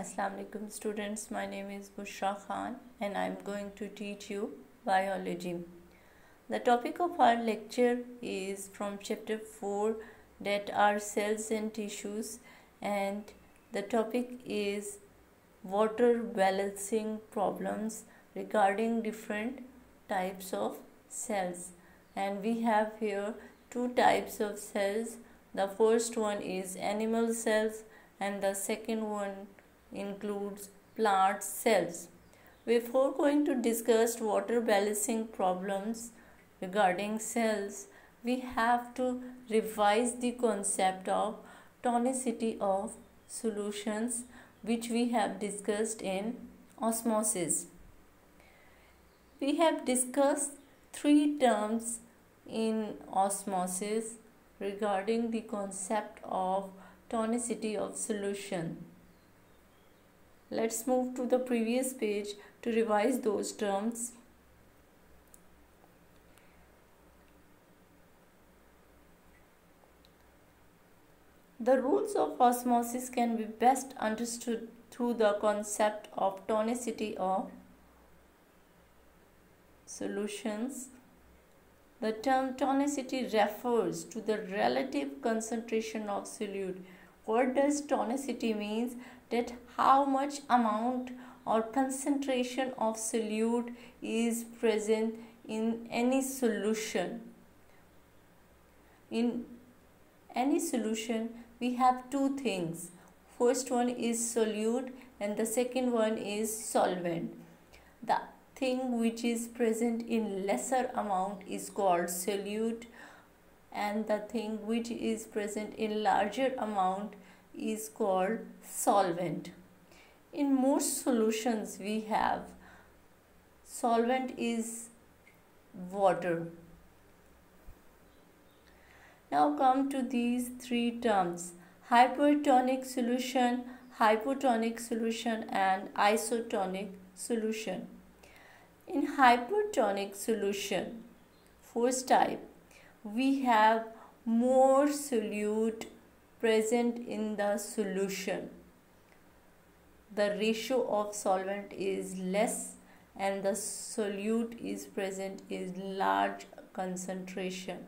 Assalamu alaikum students. My name is Bushra Khan and I am going to teach you biology. The topic of our lecture is from chapter 4 that are cells and tissues and the topic is water balancing problems regarding different types of cells. And we have here two types of cells. The first one is animal cells and the second one includes plant cells. Before going to discuss water balancing problems regarding cells, we have to revise the concept of tonicity of solutions which we have discussed in osmosis. We have discussed three terms in osmosis regarding the concept of tonicity of solution. Let's move to the previous page to revise those terms. The rules of osmosis can be best understood through the concept of tonicity of solutions the term tonicity refers to the relative concentration of solute. What does tonicity means? That how much amount or concentration of solute is present in any solution. In any solution, we have two things. First one is solute and the second one is solvent. The thing which is present in lesser amount is called solute and the thing which is present in larger amount is called solvent. In most solutions we have solvent is water. Now come to these three terms hypertonic solution, hypotonic solution and isotonic solution. In hypertonic solution, first type, we have more solute present in the solution. The ratio of solvent is less and the solute is present in large concentration.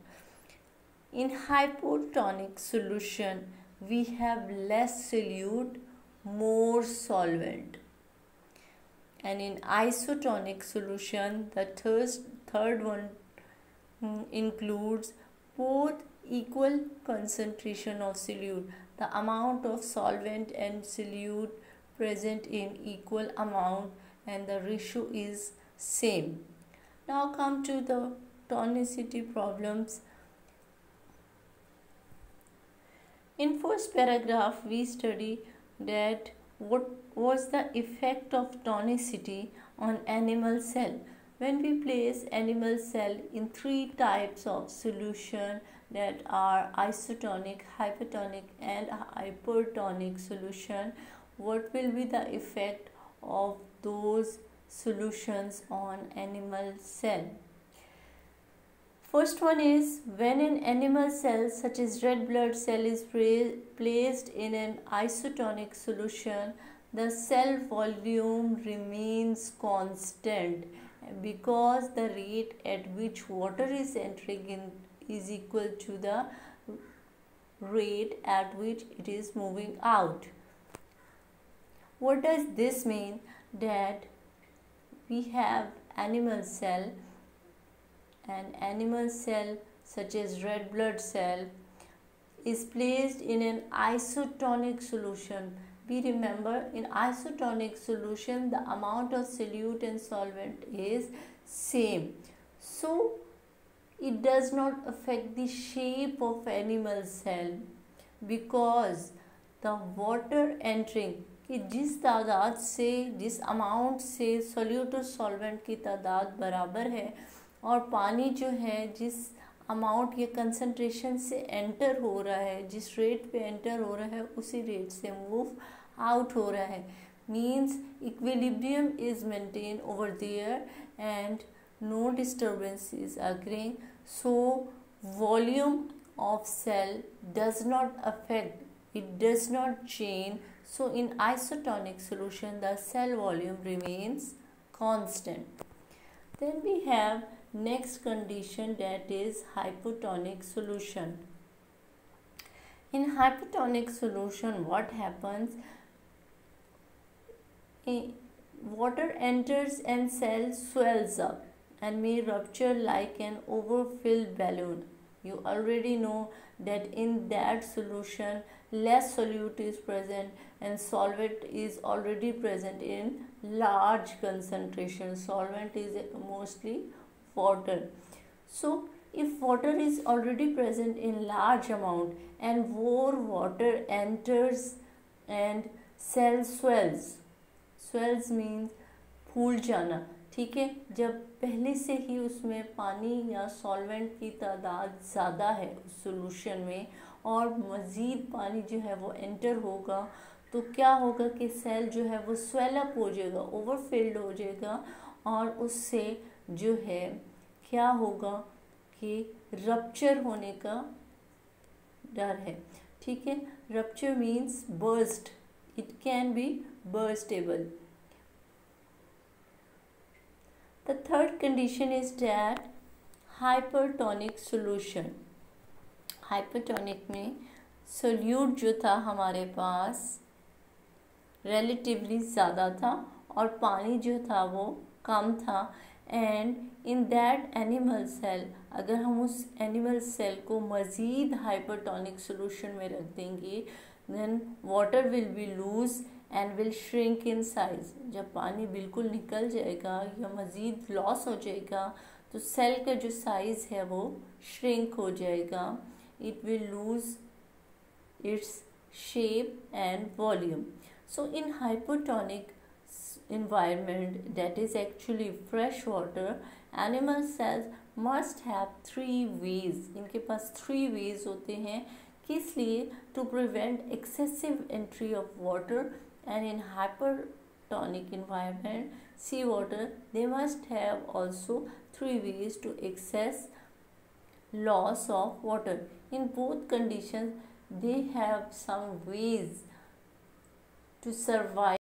In hypotonic solution, we have less solute, more solvent and in isotonic solution the third, third one mm, includes both equal concentration of solute. The amount of solvent and solute present in equal amount and the ratio is same. Now come to the tonicity problems. In first paragraph we study that what was the effect of tonicity on animal cell. When we place animal cell in three types of solution that are isotonic hypertonic and hypertonic solution. What will be the effect of those solutions on animal cell? First one is when an animal cell such as red blood cell is placed in an isotonic solution, the cell volume remains constant because the rate at which water is entering in is equal to the rate at which it is moving out. What does this mean? That we have animal cell an animal cell such as red blood cell is placed in an isotonic solution. We remember in isotonic solution the amount of solute and solvent is same. So it does not affect the shape of animal cell because the water entering कि जिस तादाद से, जिस amount से solute और solvent की तादाद बराबर है और पानी जो है, जिस अमाउंट या कंसनट्रेशन से एंटर हो रहा है, जिस रेट पे एंटर हो रहा है, उसी रेट से मूव आउट हो रहा है। Means equilibrium is maintain over there and no disturbance is So, volume of cell does not affect, it does not change. So, in isotonic solution, the cell volume remains constant. Then we have next condition that is hypotonic solution. In hypotonic solution, what happens? Water enters and cell swells up and may rupture like an overfilled balloon you already know that in that solution less solute is present and solvent is already present in large concentration solvent is mostly water so if water is already present in large amount and more water enters and cell swells swells means फूल जाना ठीक है, जब पहले से ही उसमें पानी या solvent की तादाद ज़्यादा है उस सोल्यूशन में और मज़ीद पानी जो है वो एंटर होगा तो क्या होगा कि सेल जो है वो स्वेलअप हो जाएगा ओवरफिल्ड हो जाएगा और उससे जो है क्या होगा कि रप्चर होने का डर है। ठीक है rupture means burst it can be burstable The third condition is that hypertonic solution. hypertonic में सोल्यूट जो था हमारे पास relatively ज़्यादा था और पानी जो था वो कम था and in that animal cell अगर हम उस एनिमल सेल को मज़ीद हाइपरटोनिक सोल्यूशन में रख देंगे then water will be lose and will shrink in size जब पानी बिल्कुल निकल जाएगा या मज़ीद लॉस हो जाएगा तो सेल का जो साइज़ है वो श्रिंक हो जाएगा। It will lose its shape and volume so in hypotonic environment that is actually fresh water animal cells must have three ways इनके पास थ्री वेज होते हैं। किस लिए? To prevent excessive entry of water and in hypertonic environment seawater they must have also three ways to access loss of water. In both conditions they have some ways to survive